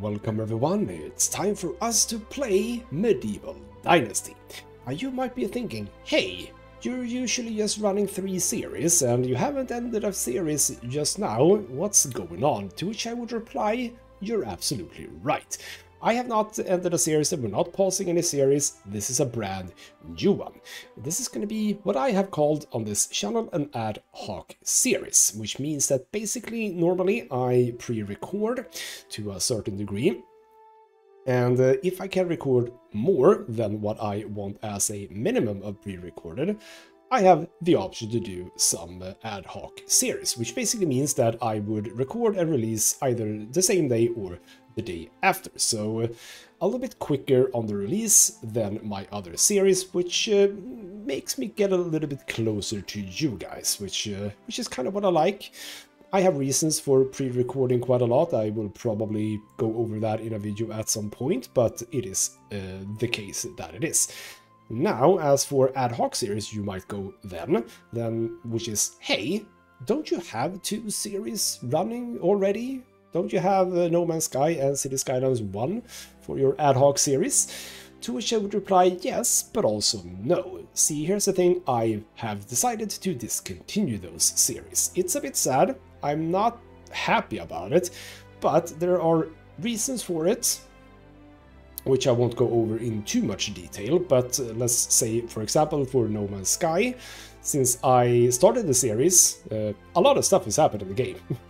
welcome everyone. It's time for us to play Medieval Dynasty. Now you might be thinking, hey, you're usually just running three series and you haven't ended a series just now, what's going on? To which I would reply, you're absolutely right. I have not ended a series and we're not pausing any series, this is a brand new one. This is going to be what I have called on this channel an ad hoc series, which means that basically normally I pre-record to a certain degree and uh, if I can record more than what I want as a minimum of pre-recorded, I have the option to do some uh, ad hoc series, which basically means that I would record and release either the same day or the day after. So uh, a little bit quicker on the release than my other series, which uh, makes me get a little bit closer to you guys, which uh, which is kind of what I like. I have reasons for pre-recording quite a lot. I will probably go over that in a video at some point, but it is uh, the case that it is. Now, as for ad hoc series, you might go then, then which is, hey, don't you have two series running already? Don't you have uh, No Man's Sky and City Skylines 1 for your ad hoc series? To which I would reply yes, but also no. See, here's the thing, I have decided to discontinue those series. It's a bit sad, I'm not happy about it, but there are reasons for it, which I won't go over in too much detail, but uh, let's say, for example, for No Man's Sky, since I started the series, uh, a lot of stuff has happened in the game.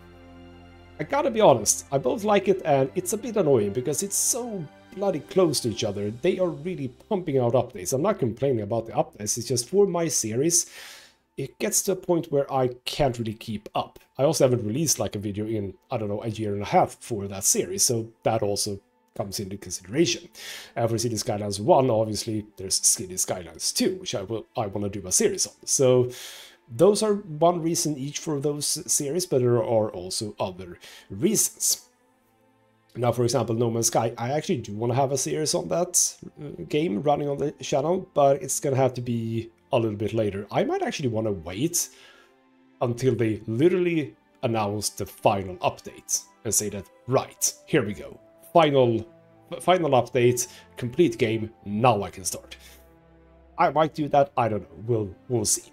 I gotta be honest, I both like it and it's a bit annoying because it's so bloody close to each other. They are really pumping out updates. I'm not complaining about the updates, it's just for my series, it gets to a point where I can't really keep up. I also haven't released like a video in, I don't know, a year and a half for that series, so that also comes into consideration. Uh, for City Skylines 1, obviously, there's City Skylines 2, which I will I want to do a series on. So those are one reason each for those series, but there are also other reasons. Now, for example, No Man's Sky, I actually do want to have a series on that uh, game running on the channel, but it's going to have to be a little bit later. I might actually want to wait until they literally announce the final update and say that, right, here we go. Final, final update, complete game, now I can start. I might do that, I don't know, we'll, we'll see.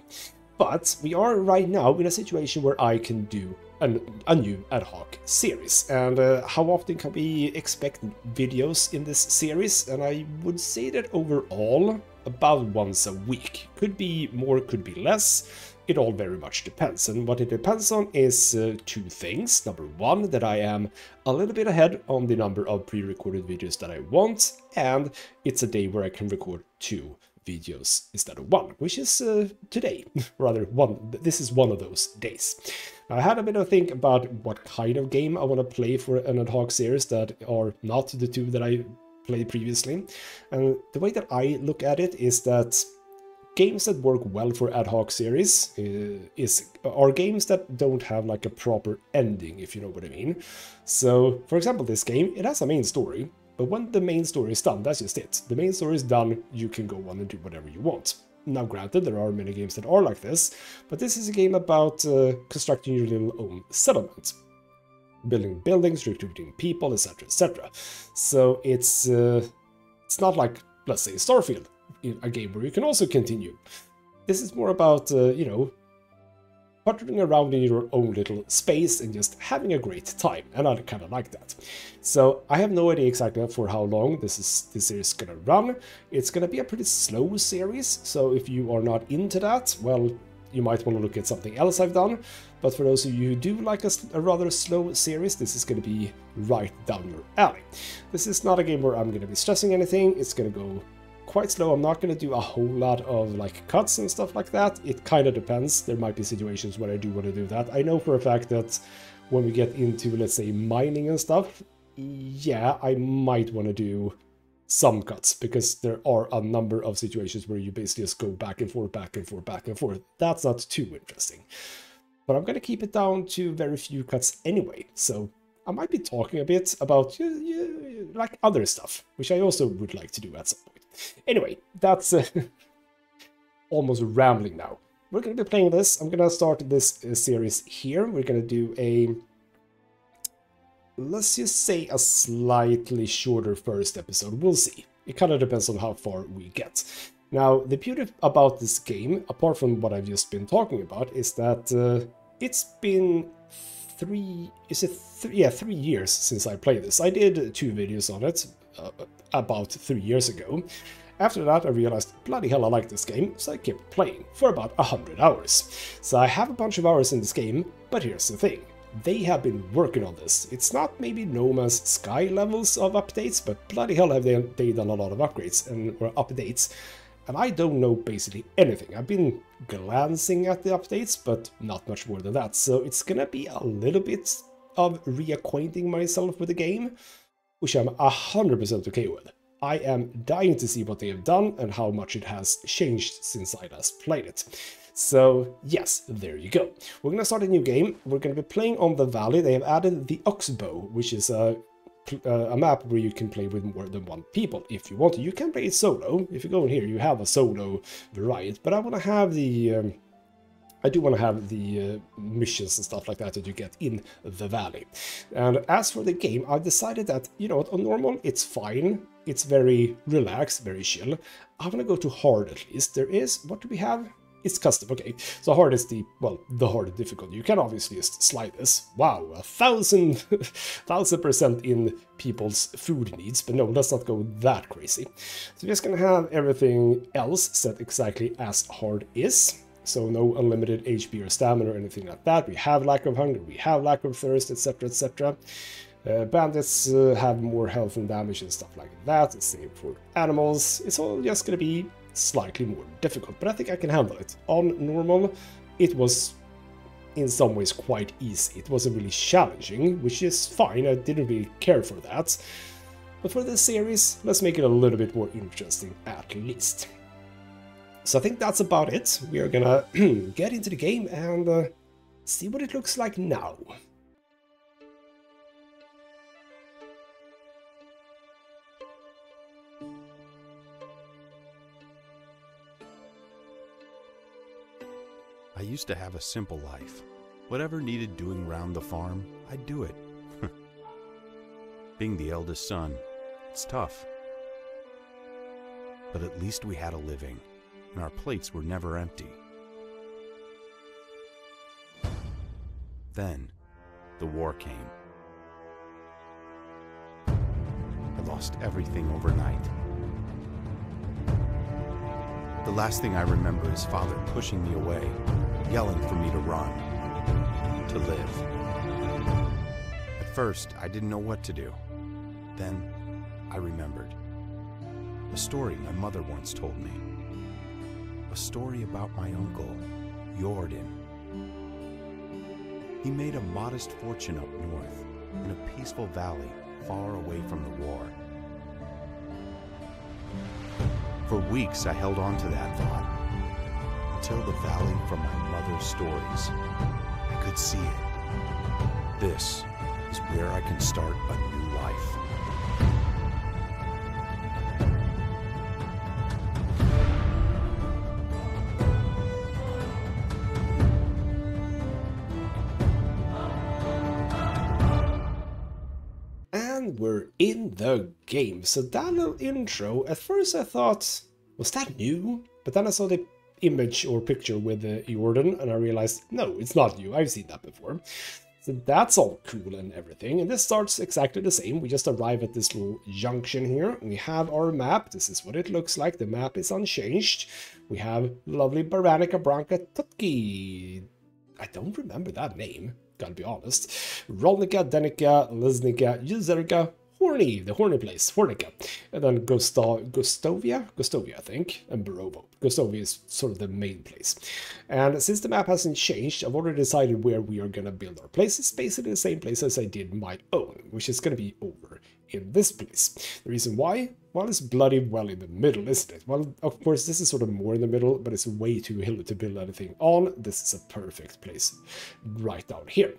But we are right now in a situation where I can do an, a new ad hoc series. And uh, how often can we expect videos in this series? And I would say that overall, about once a week. Could be more, could be less. It all very much depends. And what it depends on is uh, two things. Number one, that I am a little bit ahead on the number of pre-recorded videos that I want. And it's a day where I can record two videos instead of one, which is uh, today, rather one. This is one of those days. I had a bit of think about what kind of game I want to play for an ad hoc series that are not the two that I played previously. And the way that I look at it is that games that work well for ad hoc series uh, is are games that don't have like a proper ending, if you know what I mean. So, for example, this game, it has a main story, but when the main story is done, that's just it. The main story is done, you can go on and do whatever you want. Now, granted, there are many games that are like this, but this is a game about uh, constructing your little own settlement. Building buildings, recruiting people, etc, etc. So it's, uh, it's not like, let's say, Starfield, a game where you can also continue. This is more about, uh, you know, puttering around in your own little space and just having a great time, and I kind of like that. So I have no idea exactly for how long this is this series is gonna run. It's gonna be a pretty slow series, so if you are not into that, well, you might want to look at something else I've done. But for those of you who do like a, a rather slow series, this is going to be right down your alley. This is not a game where I'm going to be stressing anything. It's going to go quite slow. I'm not going to do a whole lot of like cuts and stuff like that. It kind of depends. There might be situations where I do want to do that. I know for a fact that when we get into, let's say, mining and stuff, yeah, I might want to do some cuts because there are a number of situations where you basically just go back and forth, back and forth, back and forth. That's not too interesting. But I'm going to keep it down to very few cuts anyway. So I might be talking a bit about like other stuff, which I also would like to do at some point. Anyway, that's uh, almost rambling now. We're going to be playing this. I'm going to start this uh, series here. We're going to do a let's just say a slightly shorter first episode. We'll see. It kind of depends on how far we get. Now, the beauty about this game, apart from what I've just been talking about, is that uh, it's been three, is it three, yeah, three years since I played this. I did two videos on it uh, about three years ago. After that, I realized, bloody hell, I like this game, so I kept playing for about 100 hours. So I have a bunch of hours in this game, but here's the thing. They have been working on this. It's not maybe No Man's Sky levels of updates, but bloody hell have they, they done a lot of upgrades and or updates. And I don't know basically anything. I've been glancing at the updates, but not much more than that. So it's gonna be a little bit of reacquainting myself with the game, which I'm 100% okay with. I am dying to see what they have done and how much it has changed since I last played it. So yes, there you go. We're gonna start a new game. We're gonna be playing on the valley. They have added the Oxbow, which is a uh, a map where you can play with more than one people if you want to. You can play it solo. If you go in here, you have a solo variant, but I want to have the um, I do want to have the uh, missions and stuff like that that you get in the valley. And as for the game, I've decided that, you know on normal, it's fine. It's very relaxed, very chill. I want to go to hard at least. There is, what do we have? It's custom, okay. So hard is the, well, the hard difficulty. You can obviously just slide this. Wow, a thousand, thousand percent in people's food needs, but no, let's not go that crazy. So we're just gonna have everything else set exactly as hard is so no unlimited HP or stamina or anything like that. We have lack of hunger, we have lack of thirst, etc, etc. Uh, bandits uh, have more health and damage and stuff like that, the same for animals. It's all just gonna be slightly more difficult, but I think I can handle it. On normal, it was in some ways quite easy. It wasn't really challenging, which is fine, I didn't really care for that. But for this series, let's make it a little bit more interesting at least. So I think that's about it. We are gonna get into the game and uh, see what it looks like now. I used to have a simple life. Whatever needed doing round the farm, I'd do it. Being the eldest son, it's tough. But at least we had a living and our plates were never empty. Then, the war came. I lost everything overnight. The last thing I remember is father pushing me away, yelling for me to run, to live. At first, I didn't know what to do. Then, I remembered. A story my mother once told me story about my uncle, Jordan. He made a modest fortune up north, in a peaceful valley far away from the war. For weeks I held on to that thought, until the valley from my mother's stories. I could see it. This is where I can start a new life. In the game. So that little intro, at first I thought, was that new? But then I saw the image or picture with uh, Jordan and I realized, no, it's not new, I've seen that before. So that's all cool and everything. And this starts exactly the same. We just arrive at this little junction here. We have our map. This is what it looks like. The map is unchanged. We have lovely Baranica Branca Tutki. I don't remember that name gotta be honest. Rolnica, Denica, Liznica, Yuzerga, Horny, the Horny place, Hornica. And then Gusto Gustovia? Gustovia, I think, and Borovo. Gustovia is sort of the main place. And since the map hasn't changed, I've already decided where we are gonna build our place. It's basically the same place as I did my own, which is gonna be over in this place. The reason why? Well, it's bloody well in the middle, isn't it? Well, of course, this is sort of more in the middle, but it's way too hilly to build anything on. This is a perfect place right down here.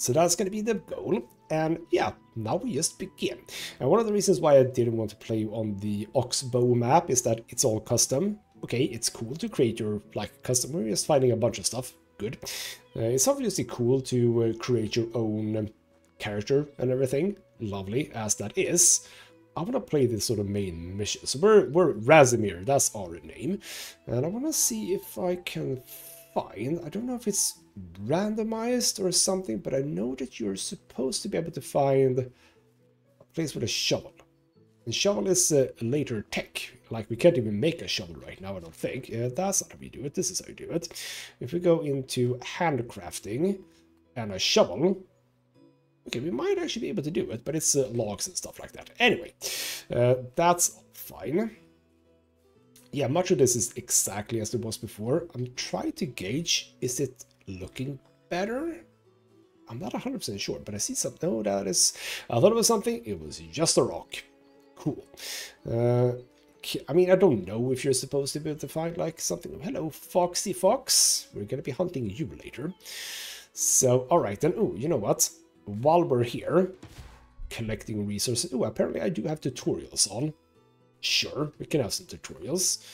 So that's going to be the goal. And yeah, now we just begin. And one of the reasons why I didn't want to play on the Oxbow map is that it's all custom. Okay, it's cool to create your like custom. We're just finding a bunch of stuff. Good. Uh, it's obviously cool to uh, create your own character and everything, lovely as that is, I want to play this sort of main mission. So we're, we're Racimir, that's our name. And I want to see if I can find, I don't know if it's randomized or something, but I know that you're supposed to be able to find a place with a shovel. And shovel is a later tech. Like, we can't even make a shovel right now, I don't think. Uh, that's not how we do it. This is how we do it. If we go into handcrafting and a shovel, okay, we might actually be able to do it, but it's uh, logs and stuff like that. Anyway, uh, that's fine. Yeah, much of this is exactly as it was before. I'm trying to gauge, is it looking better? I'm not 100% sure, but I see something. No, that is... I thought it was something. It was just a rock. Cool. Uh, I mean, I don't know if you're supposed to be able to find like something. Hello, Foxy Fox. We're going to be hunting you later. So, all right then. Oh, you know what? While we're here, collecting resources. Oh, apparently I do have tutorials on. Sure, we can have some tutorials.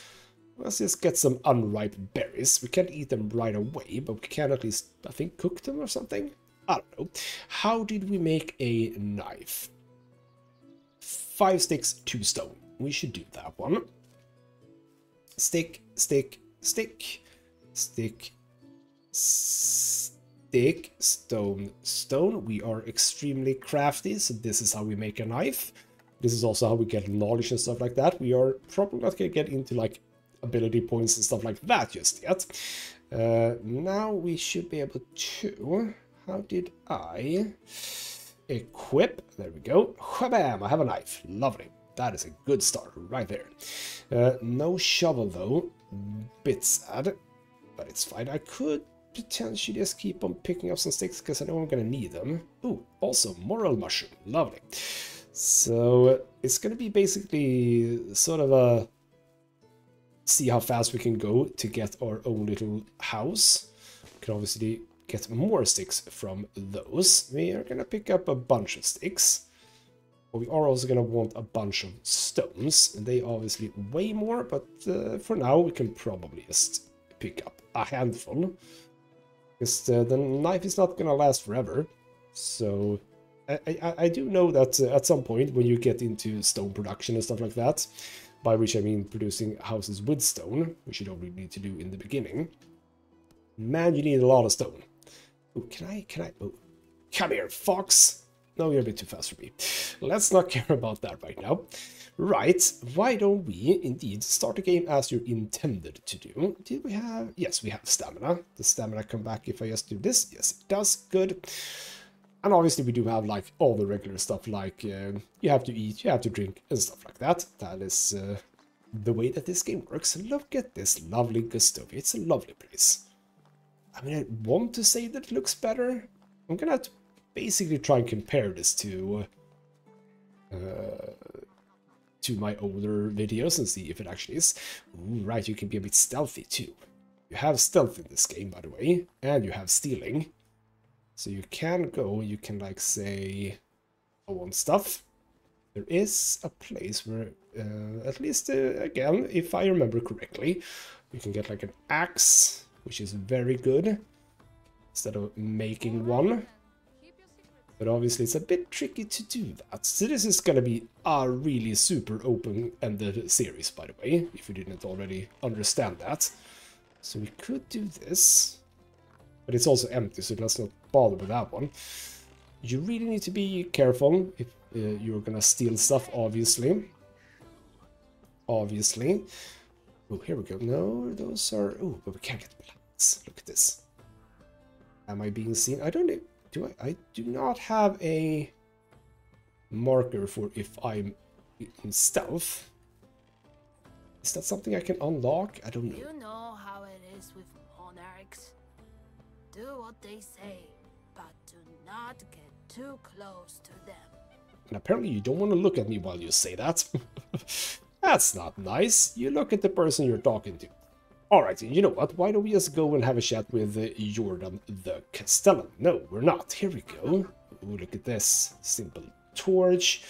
Let's just get some unripe berries. We can't eat them right away, but we can at least, I think, cook them or something. I don't know. How did we make a knife? Five sticks, two stone. We should do that one. Stick, stick, stick, stick, stick, stone, stone. We are extremely crafty, so this is how we make a knife. This is also how we get knowledge and stuff like that. We are probably not going to get into like ability points and stuff like that just yet. Uh, now we should be able to... How did I... Equip. There we go. Whabam! I have a knife. Lovely. That is a good start right there. Uh, no shovel though. Bit sad. But it's fine. I could potentially just keep on picking up some sticks because I know I'm going to need them. Ooh, also morel mushroom. Lovely. So it's going to be basically sort of a see how fast we can go to get our own little house. We can obviously get more sticks from those. We are going to pick up a bunch of sticks. But we are also going to want a bunch of stones. They obviously weigh more, but uh, for now we can probably just pick up a handful. Because uh, the knife is not going to last forever. So I, I, I do know that uh, at some point when you get into stone production and stuff like that, by which I mean producing houses with stone, which you don't really need to do in the beginning, man, you need a lot of stone. Oh, can I, can I, oh, come here, fox. No, you're a bit too fast for me. Let's not care about that right now. Right, why don't we indeed start the game as you're intended to do? Did we have... Yes, we have stamina. Does stamina come back if I just do this? Yes, it does. Good. And obviously we do have like all the regular stuff like uh, you have to eat, you have to drink and stuff like that. That is uh, the way that this game works. Look at this lovely Gustovia. It's a lovely place. I mean, I want to say that it looks better. I'm gonna have to basically try and compare this to uh, to my older videos and see if it actually is. Ooh, right, you can be a bit stealthy too. You have stealth in this game, by the way, and you have stealing. So you can go, you can like say, I want stuff. There is a place where, uh, at least uh, again, if I remember correctly, you can get like an axe, which is very good, instead of making one. But obviously it's a bit tricky to do that. So this is gonna be a really super open-ended series, by the way, if you didn't already understand that. So we could do this, but it's also empty, so let's not with that one. You really need to be careful if uh, you're gonna steal stuff, obviously. Obviously. Oh, here we go. No, those are... Oh, but we can't get plants. Look at this. Am I being seen? I don't do I, I do not have a marker for if I'm in stealth. Is that something I can unlock? I don't know. You know how it is with monarchs. Do what they say, but do not get too close to them. And apparently you don't want to look at me while you say that. That's not nice. You look at the person you're talking to. Alright, you know what? Why don't we just go and have a chat with Jordan the Castellan? No, we're not. Here we go. Ooh, look at this. Simple torch.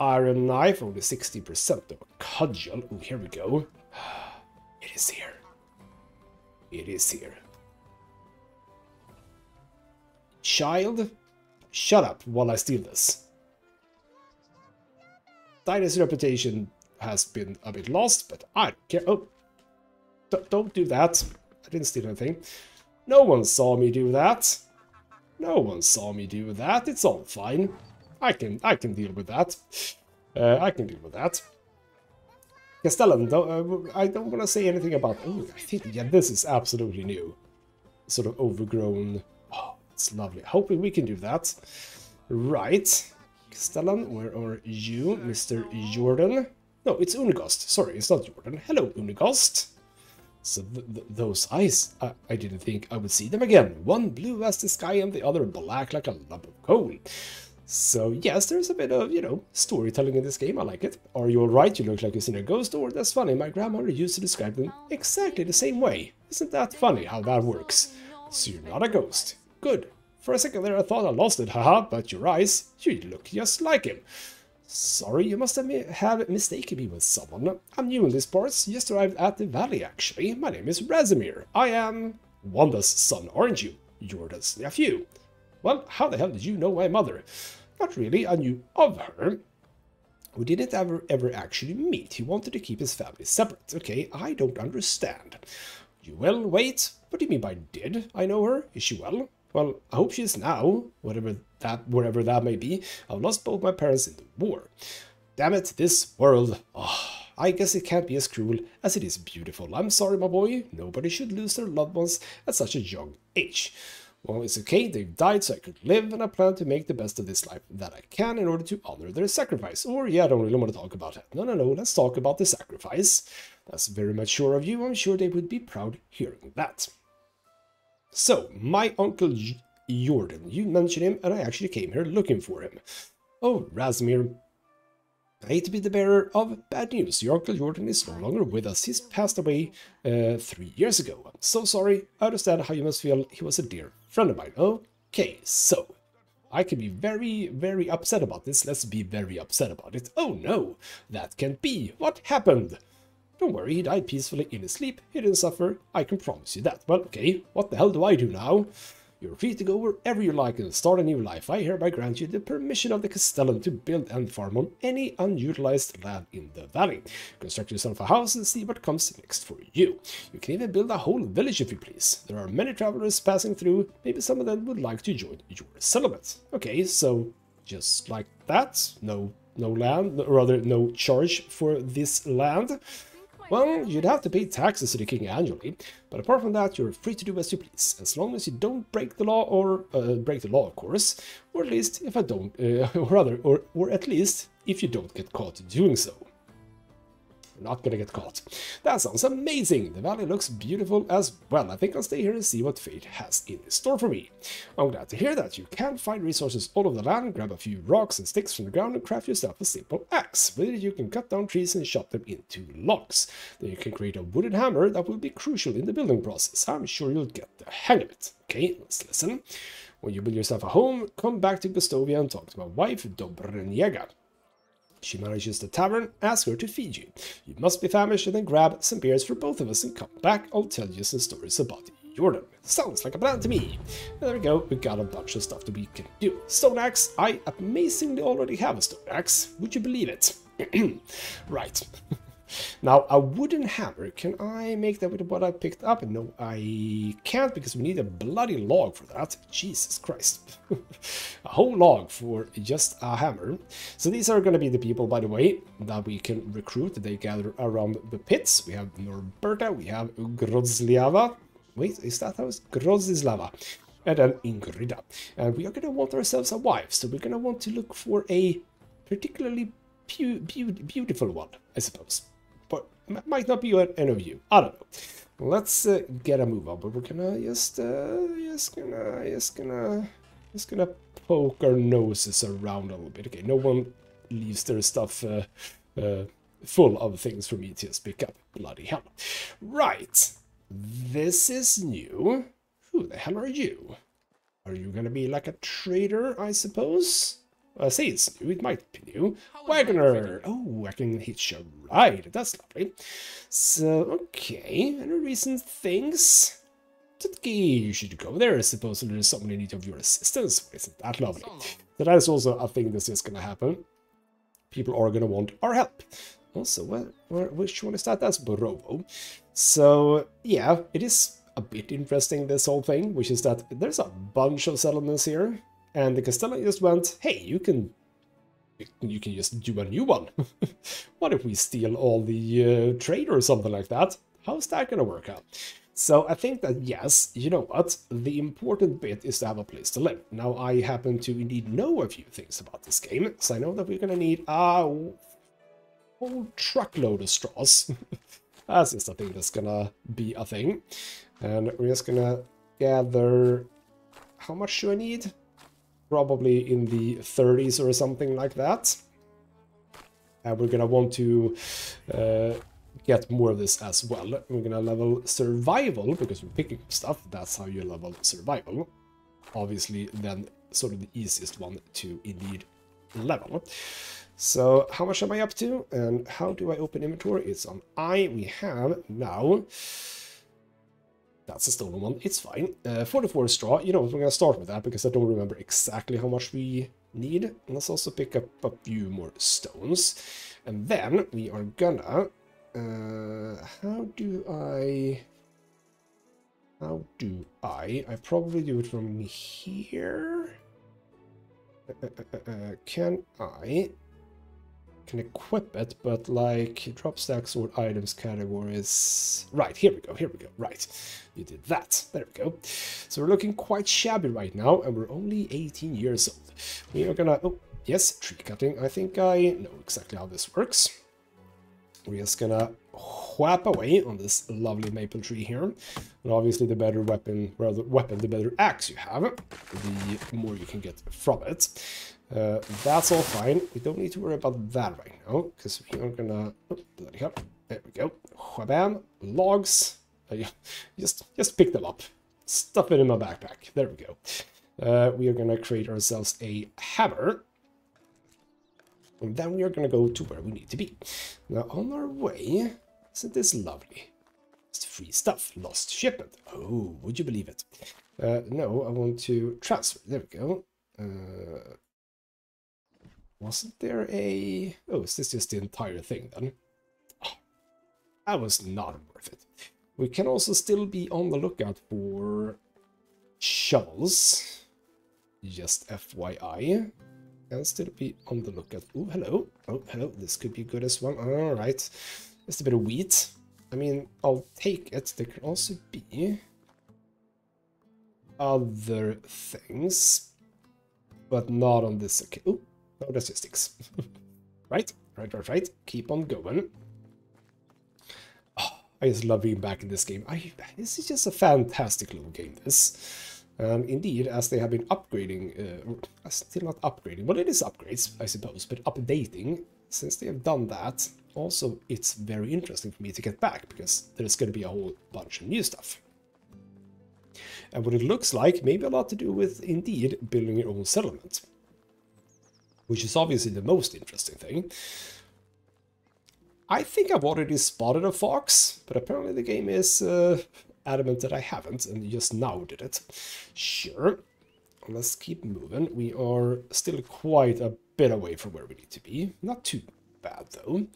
Iron knife, only 60% of a cudgel. Ooh, here we go. It is here. It is here. Child. shut up while I steal this. Dynasty reputation has been a bit lost, but I don't care. Oh, don't do that. I didn't steal anything. No one saw me do that. No one saw me do that. It's all fine. I can I can deal with that. Uh, I can deal with that. Castellan, don't, uh, I don't want to say anything about... Oh, I think, yeah, this is absolutely new. Sort of overgrown. It's lovely. Hoping we can do that. Right. Castellan, where are you, Mr. Jordan? No, it's Unigost. Sorry, it's not Jordan. Hello, Unigost. So th th those eyes, I, I didn't think I would see them again. One blue as the sky and the other black like a lump of coal. So yes, there's a bit of, you know, storytelling in this game, I like it. Are you alright? You look like you've seen a ghost, or that's funny, my grandmother used to describe them exactly the same way. Isn't that funny how that works? So you're not a ghost. Good. For a second there I thought I lost it, haha, but your eyes, you look just like him. Sorry, you must have, have mistaken me with someone. I'm new in these parts, just arrived at the valley actually. My name is Racimir. I am Wanda's son, aren't you? Jordan's nephew. Well, how the hell did you know my mother? Not really, I knew of her. We didn't ever, ever actually meet. He wanted to keep his family separate. Okay, I don't understand. You will wait? What do you mean by did? I know her. Is she well? Well, I hope she is now, whatever that, wherever that may be. I've lost both my parents in the war. Damn it, this world. Oh, I guess it can't be as cruel as it is beautiful. I'm sorry, my boy. Nobody should lose their loved ones at such a young age. Well, it's okay, they've died so I could live, and I plan to make the best of this life that I can in order to honor their sacrifice. Or, yeah, I don't really want to talk about it. No, no, no, let's talk about the sacrifice. That's very mature of you, I'm sure they would be proud hearing that. So, my uncle Jordan, you mentioned him, and I actually came here looking for him. Oh, Racimir, I hate to be the bearer of bad news. Your Uncle Jordan is no longer with us. He's passed away uh, three years ago. I'm so sorry. I understand how you must feel. He was a dear friend of mine. Okay, so I can be very, very upset about this. Let's be very upset about it. Oh no, that can't be. What happened? Don't worry, he died peacefully in his sleep. He didn't suffer. I can promise you that. Well, okay, what the hell do I do now? You're free to go wherever you like and start a new life. I hereby grant you the permission of the Castellan to build and farm on any unutilized land in the valley. Construct yourself a house and see what comes next for you. You can even build a whole village if you please. There are many travelers passing through. Maybe some of them would like to join your settlement. Okay, so just like that. No, no land, or rather no charge for this land. Well, you'd have to pay taxes to the king annually, but apart from that, you're free to do as you please, as long as you don't break the law, or uh, break the law, of course, or at least if I don't, uh, or rather, or, or at least if you don't get caught doing so. Not gonna get caught. That sounds amazing! The valley looks beautiful as well. I think I'll stay here and see what fate has in store for me. I'm glad to hear that you can find resources all over the land, grab a few rocks and sticks from the ground and craft yourself a simple axe. With it you can cut down trees and chop them into logs. Then you can create a wooden hammer that will be crucial in the building process. I'm sure you'll get the hang of it. Okay, let's listen. When you build yourself a home, come back to Gustovia and talk to my wife, Dobreniega. She manages the tavern, ask her to feed you. You must be famished and then grab some beers for both of us and come back, I'll tell you some stories about Jordan. Sounds like a plan to me. There we go, we got a bunch of stuff that we can do. Stone axe, I amazingly already have a stone axe. Would you believe it? right. Now, a wooden hammer, can I make that with what I picked up? No, I can't because we need a bloody log for that. Jesus Christ. a whole log for just a hammer. So these are going to be the people, by the way, that we can recruit. They gather around the pits. We have Norberta, we have Grodzliava. Wait, is that how it's? Grodzislava. And then Ingrida. And we are going to want ourselves a wife, so we're going to want to look for a particularly be beautiful one, I suppose might not be any of you. I don't know. Let's uh, get a move on, but we're gonna just, uh, just gonna, just gonna, just gonna poke our noses around a little bit. Okay, no one leaves their stuff uh, uh, full of things for me to just pick up. Bloody hell. Right. This is new. Who the hell are you? Are you gonna be like a trader, I suppose? Say it's new, it might be new. Wagoner! Oh, I can hitch a ride, that's lovely. So, okay, any recent things? think you should go there. Supposedly there's someone in need of your assistance. Isn't that lovely? So that is also a thing that's just gonna happen. People are gonna want our help. Also, where, where, which one is that? That's Borovo. So, yeah, it is a bit interesting, this whole thing, which is that there's a bunch of settlements here, and the Castellan just went, hey, you can you can just do a new one. what if we steal all the uh, trade or something like that? How's that gonna work out? So I think that yes, you know what, the important bit is to have a place to live. Now I happen to indeed know a few things about this game, so I know that we're gonna need a whole truckload of straws. that's just a thing that's gonna be a thing. And we're just gonna gather... How much do I need? Probably in the 30s or something like that. And we're gonna want to uh, get more of this as well. We're gonna level survival, because we're picking up stuff. That's how you level survival. Obviously, then sort of the easiest one to indeed level. So how much am I up to? And how do I open inventory? It's on I. We have now... That's a stolen one. It's fine. Uh, 44 straw. You know, we're going to start with that because I don't remember exactly how much we need. Let's also pick up a few more stones. And then we are gonna... Uh, how do I... How do I? I probably do it from here. Uh, uh, uh, uh can I? Can equip it, but like drop stack sword items categories. Right, here we go, here we go. Right, you did that. There we go. So we're looking quite shabby right now, and we're only 18 years old. We are gonna, oh, yes, tree cutting. I think I know exactly how this works. We're just gonna whap away on this lovely maple tree here. And obviously the better weapon, rather weapon, the better axe you have, the more you can get from it. Uh, that's all fine. We don't need to worry about that right now, because we are gonna... Oh, bloody hell. There we go. Whabam. Logs. Uh, just, just pick them up. Stuff it in my backpack. There we go. Uh, we are gonna create ourselves a hammer. And then we are gonna go to where we need to be. Now, on our way... Isn't this lovely? It's free stuff. Lost shipment. Oh, would you believe it? Uh, no, I want to transfer. There we go. Wasn't there a... Oh, is this just the entire thing then? Oh, that was not worth it. We can also still be on the lookout for shovels. Just FYI. And still be on the lookout. Oh, hello. Oh, hello. This could be good as well. All right. Just a bit of wheat. I mean, I'll take it. There can also be other things, but not on this occasion. No logistics. right, right, right, right. Keep on going. Oh, I just love being back in this game. I, this is just a fantastic little game, this. And indeed, as they have been upgrading, uh, still not upgrading, well it is upgrades, I suppose, but updating, since they have done that, also it's very interesting for me to get back, because there's going to be a whole bunch of new stuff. And what it looks like, maybe a lot to do with, indeed, building your own settlement which is obviously the most interesting thing. I think I've already spotted a fox, but apparently the game is uh, adamant that I haven't, and just now did it. Sure, let's keep moving. We are still quite a bit away from where we need to be. Not too bad, though.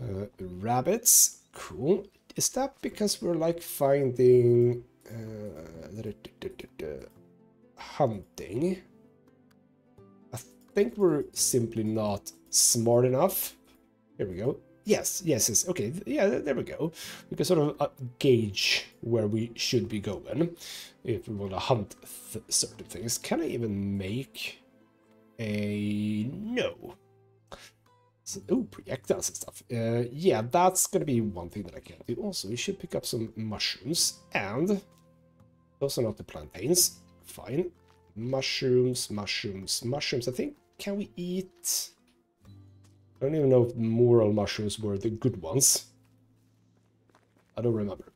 Uh, rabbits, cool. Is that because we're like finding... Uh, hunting? Think we're simply not smart enough. Here we go. Yes, yes, yes. Okay, yeah, there we go. We can sort of uh, gauge where we should be going if we want to hunt th certain things. Can I even make a... No. So, oh, projectiles and stuff. Uh, yeah, that's going to be one thing that I can do. Also, we should pick up some mushrooms. And those are not the plantains. Fine. Mushrooms, mushrooms, mushrooms. I think, can we eat... I don't even know if morel mushrooms were the good ones. I don't remember.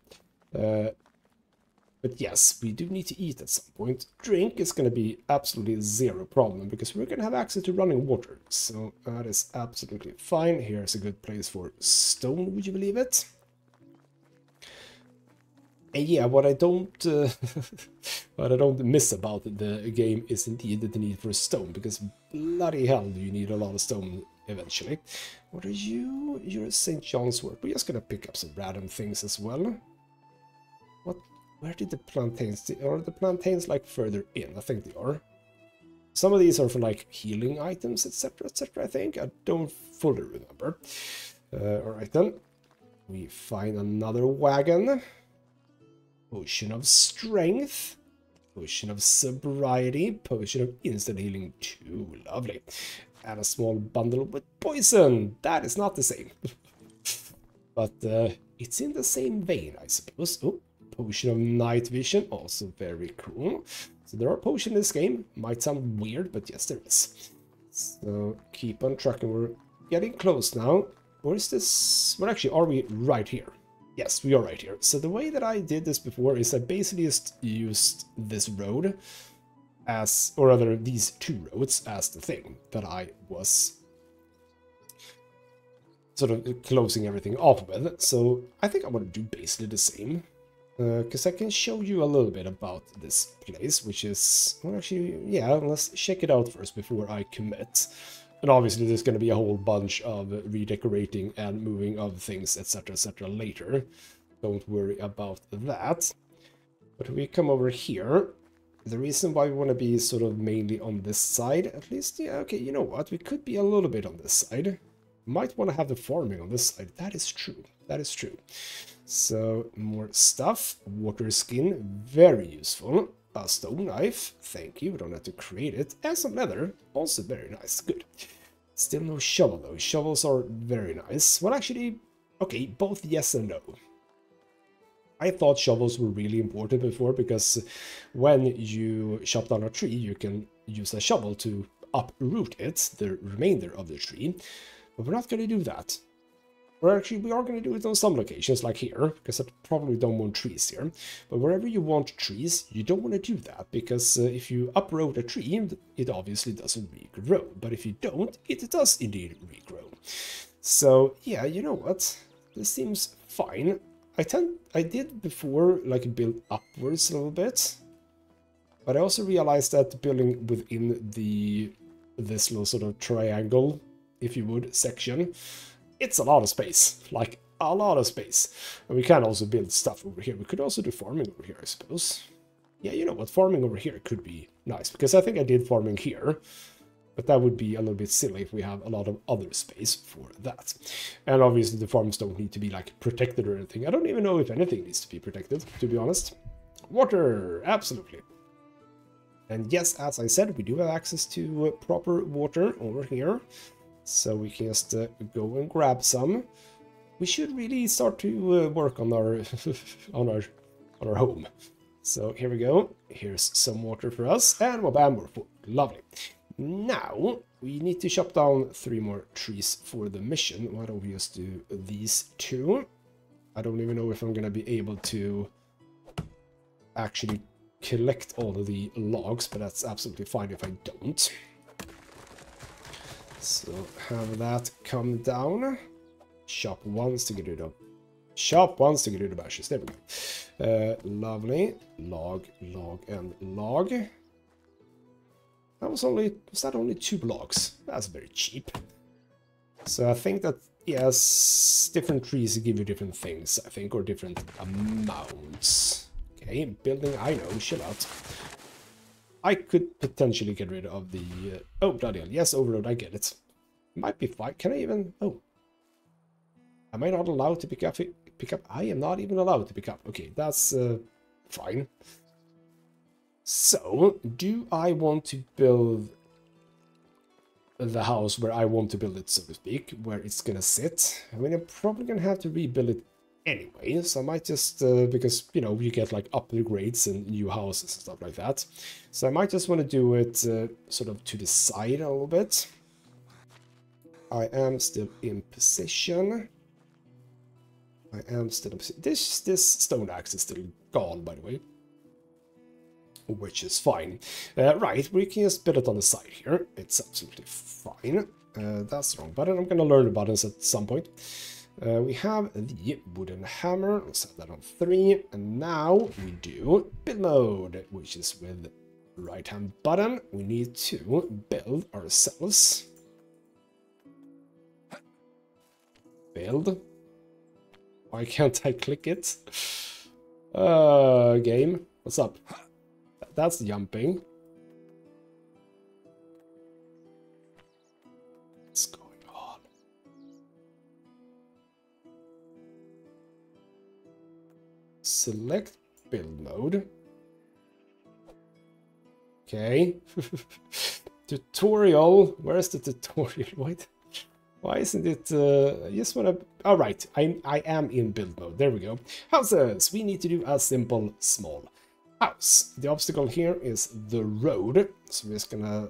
Uh, but yes, we do need to eat at some point. Drink is going to be absolutely zero problem because we're going to have access to running water. So that is absolutely fine. Here's a good place for stone, would you believe it? Yeah, what I don't, uh, what I don't miss about the game is indeed the need for stone, because bloody hell do you need a lot of stone eventually. What are you? You're St. John's Wort. We're just gonna pick up some random things as well. What? Where did the plantains? Are the plantains like further in? I think they are. Some of these are for like healing items, etc., etc. I think I don't fully remember. Uh, all right then, we find another wagon. Potion of Strength. Potion of Sobriety. Potion of Instant Healing 2. Lovely. And a small bundle with Poison. That is not the same. but uh, it's in the same vein, I suppose. Oh, Potion of Night Vision. Also very cool. So there are potions in this game. Might sound weird, but yes, there is. So keep on tracking. We're getting close now. Where is this? Well, actually, are we right here? Yes, we are right here. So the way that I did this before is I basically just used this road as, or rather these two roads as the thing that I was sort of closing everything off with. So I think I want to do basically the same. Because uh, I can show you a little bit about this place, which is, well actually, yeah, let's check it out first before I commit. And obviously there's going to be a whole bunch of redecorating and moving of things, etc, etc later. Don't worry about that. But we come over here. The reason why we want to be sort of mainly on this side, at least, yeah, okay, you know what? We could be a little bit on this side. Might want to have the farming on this side. That is true. That is true. So, more stuff. Water skin, very useful. A stone knife, thank you, we don't have to create it. And some leather, also very nice, good. Still no shovel though, shovels are very nice. Well actually, okay, both yes and no. I thought shovels were really important before because when you chop down a tree, you can use a shovel to uproot it, the remainder of the tree. But we're not going to do that. Actually, we are going to do it on some locations, like here, because I probably don't want trees here. But wherever you want trees, you don't want to do that, because uh, if you uproot a tree, it obviously doesn't regrow. But if you don't, it does indeed regrow. So, yeah, you know what? This seems fine. I tend, I did before, like, build upwards a little bit. But I also realized that building within the this little sort of triangle, if you would, section, it's a lot of space, like a lot of space. And we can also build stuff over here. We could also do farming over here, I suppose. Yeah, you know what, farming over here could be nice, because I think I did farming here. But that would be a little bit silly if we have a lot of other space for that. And obviously the farms don't need to be like protected or anything. I don't even know if anything needs to be protected, to be honest. Water, absolutely. And yes, as I said, we do have access to uh, proper water over here. So we can just uh, go and grab some. We should really start to uh, work on our on our on our home. So here we go. Here's some water for us, and well, bam, we're full. Lovely. Now we need to chop down three more trees for the mission. Why don't we just do these two? I don't even know if I'm gonna be able to actually collect all of the logs, but that's absolutely fine if I don't. So have that come down. Shop once to get rid of. Shop once to get rid of ashes. There we go. Uh, lovely. Log, log, and log. That was only, was that only two blocks? That's very cheap. So I think that, yes, different trees give you different things, I think, or different amounts. Okay, building, I know, chill out. I could potentially get rid of the... Uh, oh, bloody hell. Yes, overload, I get it. Might be fine. Can I even... Oh. Am I not allowed to pick up... Pick up? I am not even allowed to pick up. Okay, that's uh, fine. So, do I want to build the house where I want to build it, so to speak, where it's gonna sit? I mean, I'm probably gonna have to rebuild it anyway, so I might just, uh, because, you know, you get like upgrades and new houses and stuff like that. So I might just want to do it uh, sort of to the side a little bit. I am still in position. I am still in position. This, this stone axe is still gone, by the way. Which is fine. Uh, right, we can just build it on the side here. It's absolutely fine. Uh, that's wrong button. I'm going to learn the buttons at some point. Uh, we have the wooden hammer, let's set that on 3, and now we do build mode, which is with right hand button. We need to build ourselves. Build. Why can't I click it? Uh, game, what's up? That's jumping. Select build mode. Okay. tutorial. Where's the tutorial? What? Why isn't it? Uh, I just wanna. All right, I I am in build mode. There we go. Houses. We need to do a simple small house. The obstacle here is the road, so we're just gonna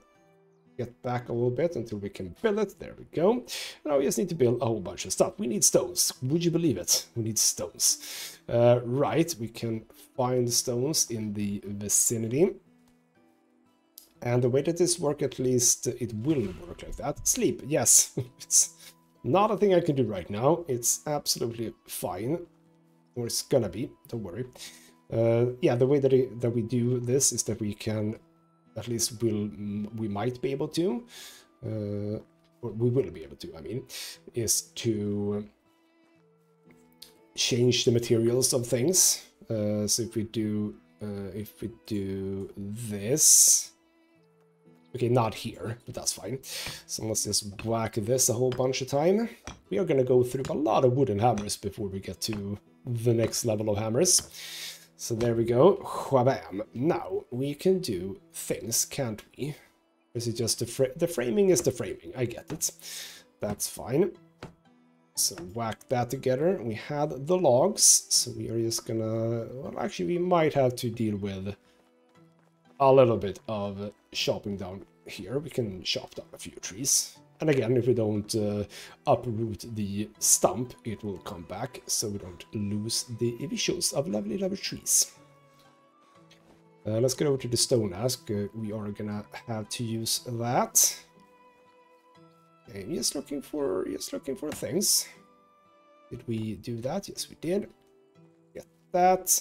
get back a little bit until we can build it. There we go. Now we just need to build a whole bunch of stuff. We need stones. Would you believe it? We need stones. Uh, right, we can find stones in the vicinity. And the way that this works, at least it will work like that. Sleep, yes. it's not a thing I can do right now. It's absolutely fine. Or it's gonna be, don't worry. Uh, yeah, the way that, it, that we do this is that we can, at least we'll, we might be able to, uh, or we will be able to, I mean, is to change the materials of things. Uh, so if we do, uh, if we do this, Okay, not here, but that's fine. So let's just whack this a whole bunch of time. We are to go through a lot of wooden hammers before we get to the next level of hammers. So there we go. Whabam. Now, we can do things, can't we? Is it just the, the framing is the framing, I get it. That's fine. So whack that together. We had the logs, so we are just gonna... Well, actually, we might have to deal with a little bit of chopping down here. We can chop down a few trees. And again, if we don't uh, uproot the stump, it will come back, so we don't lose the visuals of lovely, lovely trees. Uh, let's get over to the stone ask. Uh, we are gonna have to use that. Okay, just looking for just looking for things. Did we do that? Yes, we did. Get that.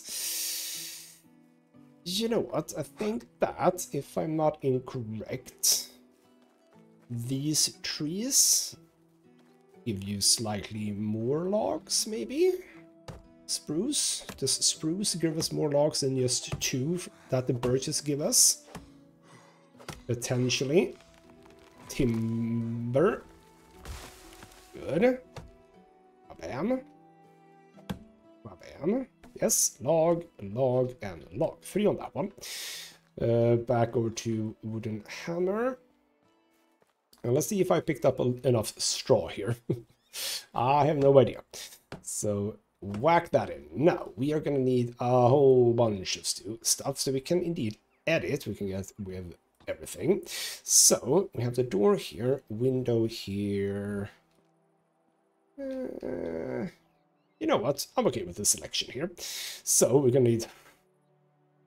You know what? I think that, if I'm not incorrect, these trees give you slightly more logs, maybe? Spruce? Does spruce give us more logs than just two that the birches give us? Potentially. Timber. Good. Bam. Bam. Yes, log, log, and log. Three on that one. Uh, back over to wooden hammer. And let's see if I picked up enough straw here. I have no idea. So whack that in. Now, we are going to need a whole bunch of stuff, so we can indeed edit. We can get with everything. So, we have the door here, window here. Uh, you know what? I'm okay with the selection here. So we're gonna need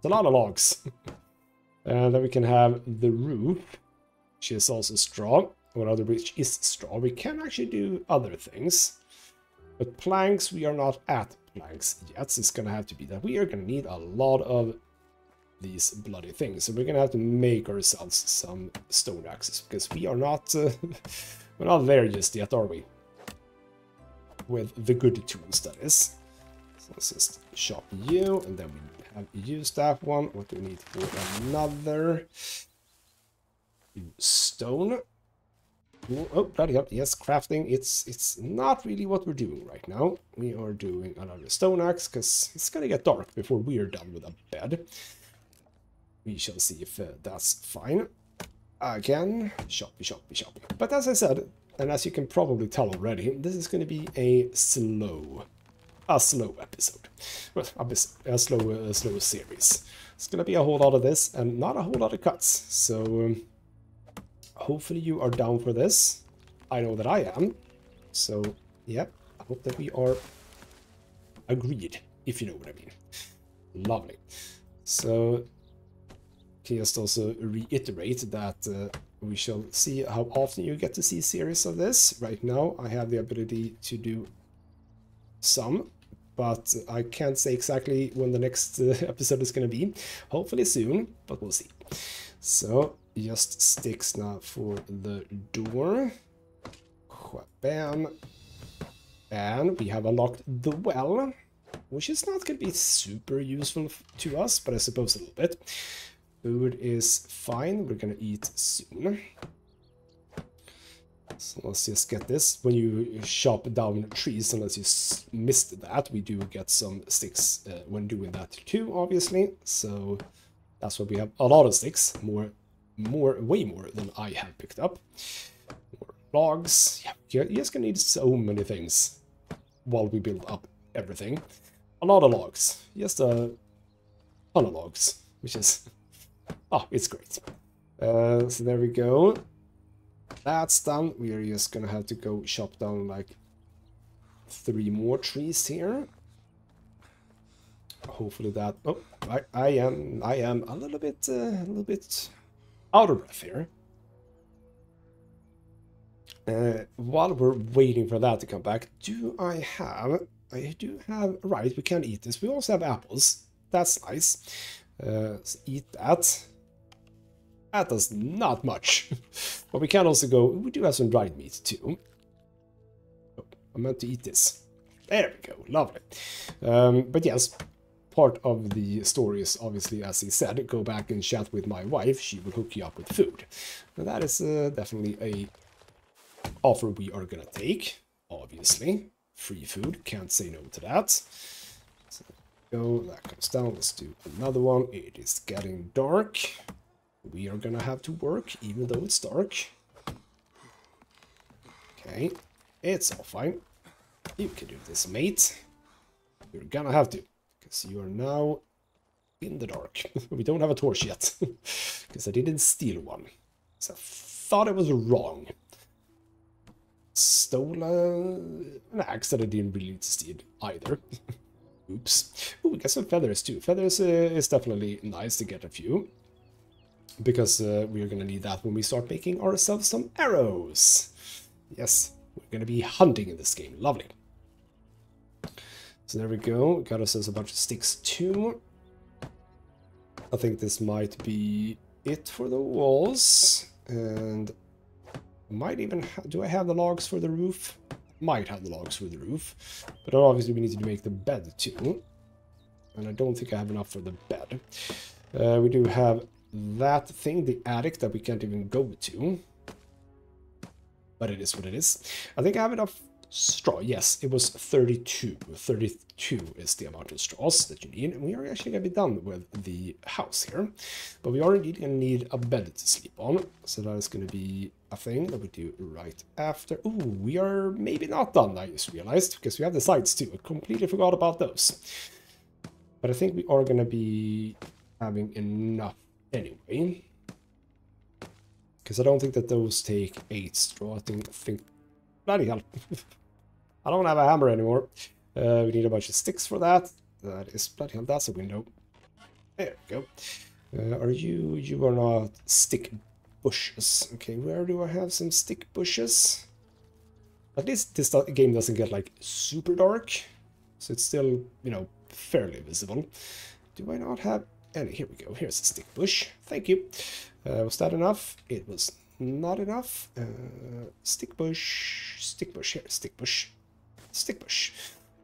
a lot of logs. and then we can have the roof, which is also straw, or other which is straw. We can actually do other things. But planks, we are not at planks yet. So it's gonna have to be that we are gonna need a lot of these bloody things. So we're gonna have to make ourselves some stone axes because we are not uh, we're not there just yet, are we? with the good tools, that is. So let's just shop you, and then we have used that one. What do we need for another? Stone. Oh, bloody hell. Yes, crafting. It's it's not really what we're doing right now. We are doing another stone axe, because it's gonna get dark before we're done with a bed. We shall see if uh, that's fine. Again, shoppy, shoppy, shoppy. But as I said, and as you can probably tell already, this is going to be a slow, a slow episode. Well, a, slow, a slow series. It's going to be a whole lot of this and not a whole lot of cuts. So um, hopefully you are down for this. I know that I am. So yeah, I hope that we are agreed, if you know what I mean. Lovely. So can just also reiterate that uh, we shall see how often you get to see series of this. Right now, I have the ability to do some, but I can't say exactly when the next uh, episode is going to be. Hopefully soon, but we'll see. So, just sticks now for the door. Bam. And we have unlocked the well, which is not going to be super useful to us, but I suppose a little bit. Food is fine, we're going to eat soon. So let's just get this. When you chop down trees, unless you missed that, we do get some sticks uh, when doing that too, obviously. So that's why we have a lot of sticks, more, more, way more than I have picked up. More logs. Yeah, you're just gonna need so many things while we build up everything. A lot of logs, just a ton of logs, which is, oh, it's great. Uh, so there we go that's done, we are just gonna have to go chop down like three more trees here. Hopefully that. Oh, I, I am I am a little bit uh, a little bit out of breath here. Uh, while we're waiting for that to come back, do I have? I do have. Right, we can eat this. We also have apples. That's nice. Uh, eat that. That does not much. but we can also go... We do have some dried meat too. Oh, I meant to eat this. There we go. Lovely. Um, but yes, part of the story is obviously, as he said, go back and chat with my wife. She will hook you up with food. Now that is uh, definitely a offer we are gonna take, obviously. Free food, can't say no to that. So, go, that comes down. Let's do another one. It is getting dark. We are gonna have to work, even though it's dark. Okay, it's all fine. You can do this, mate. You're gonna have to, because you are now in the dark. we don't have a torch yet, because I didn't steal one. So I thought it was wrong. Stole uh, an axe that I didn't really need to steal either. Oops. Oh, we got some feathers too. Feathers uh, is definitely nice to get a few because uh, we are going to need that when we start making ourselves some arrows. Yes, we're going to be hunting in this game. Lovely. So there we go. Got ourselves a bunch of sticks too. I think this might be it for the walls. And might even... do I have the logs for the roof? Might have the logs for the roof. But obviously we need to make the bed too. And I don't think I have enough for the bed. Uh, we do have that thing, the attic that we can't even go to. But it is what it is. I think I have enough straw. Yes, it was 32. 32 is the amount of straws that you need. And we are actually going to be done with the house here. But we are indeed going to need a bed to sleep on. So that is going to be a thing that we do right after. Oh, we are maybe not done, I just realized. Because we have the sides too. I completely forgot about those. But I think we are going to be having enough anyway. Because I don't think that those take 8 straw. I think, think bloody hell. I don't have a hammer anymore. Uh, we need a bunch of sticks for that. That is bloody hell, that's a window. There we go. Uh, are you, you are not stick bushes. Okay, where do I have some stick bushes? At least this game doesn't get like super dark. So it's still, you know, fairly visible. Do I not have and here we go. Here's a stick bush. Thank you. Uh, was that enough? It was not enough. Uh, stick bush. Stick bush. Here. Stick bush. Stick bush.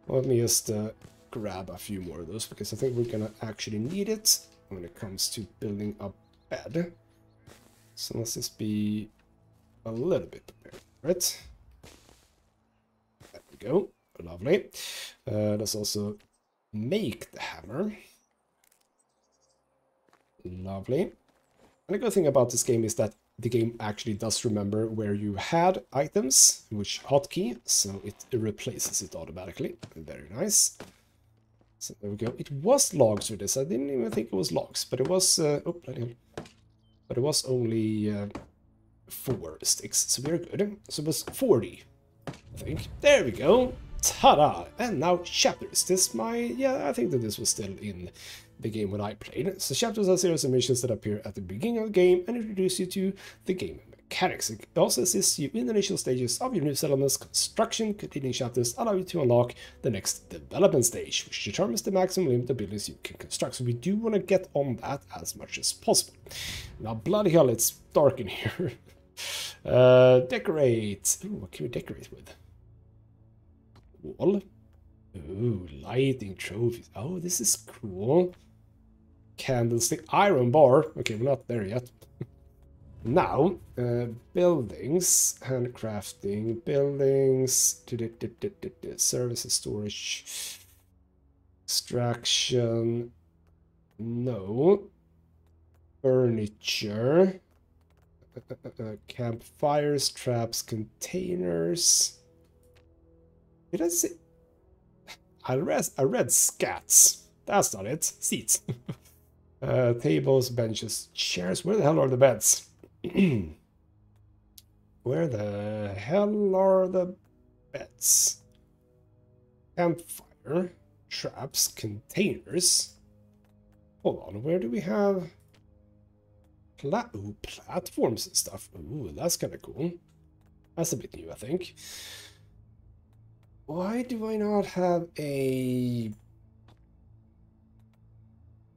Let me just uh, grab a few more of those because I think we're to actually need it when it comes to building a bed. So let's just be a little bit prepared for it. There we go. Lovely. Uh, let's also make the hammer. Lovely. And the good thing about this game is that the game actually does remember where you had items, which hotkey, so it replaces it automatically. Very nice. So there we go. It was logs for this. I didn't even think it was logs, but it was... Uh, oh, but it was only uh, four sticks, so we're good. So it was 40, I think. There we go. Ta-da! And now chapters. This my... Yeah, I think that this was still in the game when I played. So chapters are series of missions that appear at the beginning of the game and introduce you to the game mechanics. It also assists you in the initial stages of your new settlement's construction. Completing chapters allow you to unlock the next development stage, which determines the maximum limit of buildings you can construct. So we do want to get on that as much as possible. Now, bloody hell, it's dark in here. uh, decorate. Ooh, what can we decorate with? Wall. Ooh, lighting trophies. Oh, this is cool. Candlestick, iron bar. Okay, we're not there yet. now, uh, buildings, handcrafting, buildings, services, storage, extraction. No. Furniture. Campfires, traps, containers. Did I say? I read, I read scats. That's not it. Seats. uh, tables, benches, chairs. Where the hell are the beds? Where the hell are the beds? Campfire, traps, containers. Hold on, where do we have Pla ooh, platforms and stuff? Ooh, that's kind of cool. That's a bit new, I think. Why do I not have a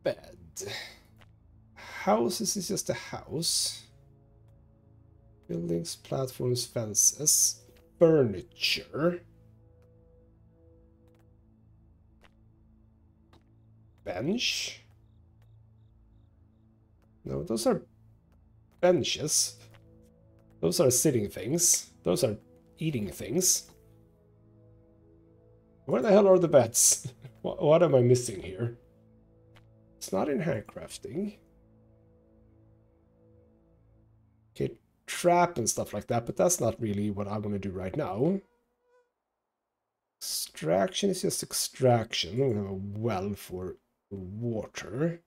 bed? Houses is just a house. Buildings, platforms, fences, furniture. Bench. No, those are benches. Those are sitting things. Those are eating things. Where the hell are the beds? what, what am I missing here? It's not in handcrafting. Okay, trap and stuff like that, but that's not really what I want to do right now. Extraction is just extraction. We have a well for water.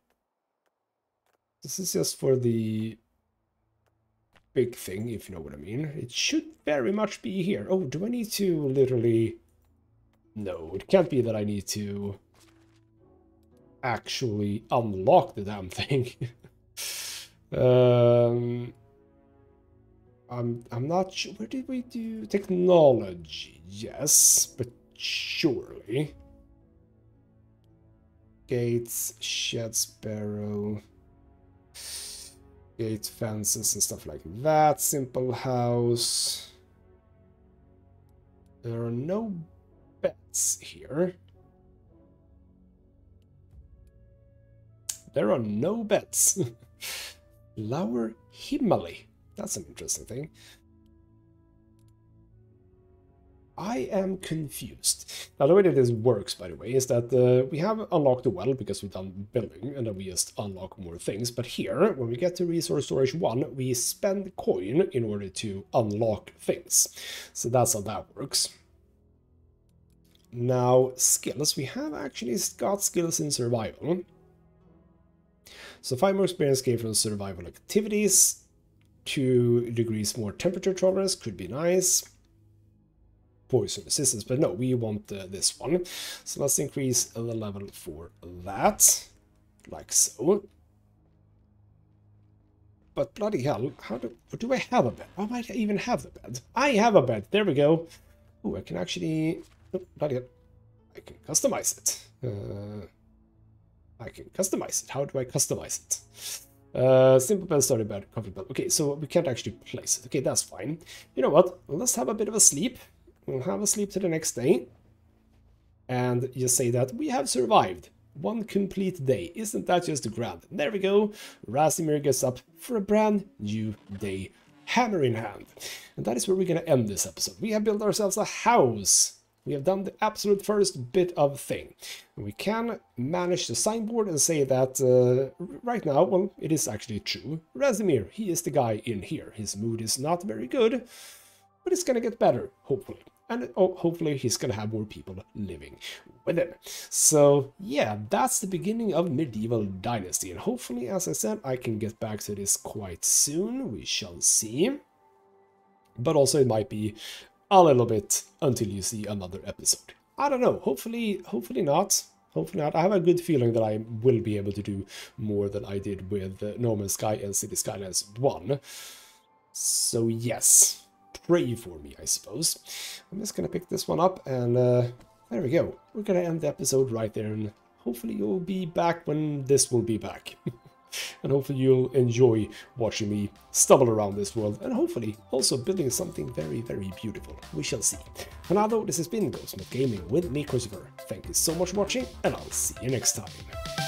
This is just for the big thing, if you know what I mean. It should very much be here. Oh, do I need to literally no, it can't be that I need to actually unlock the damn thing. um, I'm, I'm not sure. Where did we do technology? Yes, but surely. Gates, sheds, barrow, gate fences and stuff like that. Simple house. There are no bets here. There are no bets. Lower Himali. That's an interesting thing. I am confused. Now, the way that this works, by the way, is that uh, we have unlocked the well because we've done building, and then we just unlock more things. But here, when we get to Resource Storage 1, we spend coin in order to unlock things. So that's how that works. Now, skills. We have actually got skills in survival. So 5 more experience gained from survival activities. 2 degrees more temperature tolerance could be nice. Poison resistance, but no, we want uh, this one. So let's increase the level for that. Like so. But bloody hell, how do, do I have a bed? Why might I even have the bed? I have a bed, there we go. Oh, I can actually Nope, not yet. I can customize it. Uh, I can customize it. How do I customize it? Uh, simple bed, starting bed, comfort bed. Okay, so we can't actually place it. Okay, that's fine. You know what? Let's have a bit of a sleep. We'll have a sleep to the next day. And you say that we have survived one complete day. Isn't that just grand? There we go. Racimir gets up for a brand new day, hammer in hand. And that is where we're going to end this episode. We have built ourselves a house we have done the absolute first bit of thing. We can manage the signboard and say that uh, right now, well, it is actually true. Racimir, he is the guy in here. His mood is not very good, but it's gonna get better, hopefully. And oh, hopefully he's gonna have more people living with him. So yeah, that's the beginning of Medieval Dynasty. And hopefully, as I said, I can get back to this quite soon. We shall see but also it might be a little bit until you see another episode. I don't know, hopefully, hopefully not. Hopefully not. I have a good feeling that I will be able to do more than I did with uh, No Man's Sky and City Skylines 1. So yes, pray for me, I suppose. I'm just gonna pick this one up and uh, there we go. We're gonna end the episode right there and hopefully you'll be back when this will be back. and hopefully you'll enjoy watching me stumble around this world and hopefully also building something very, very beautiful. We shall see. For now though, this has been GhostMut Gaming with me, Christopher. Thank you so much for watching and I'll see you next time.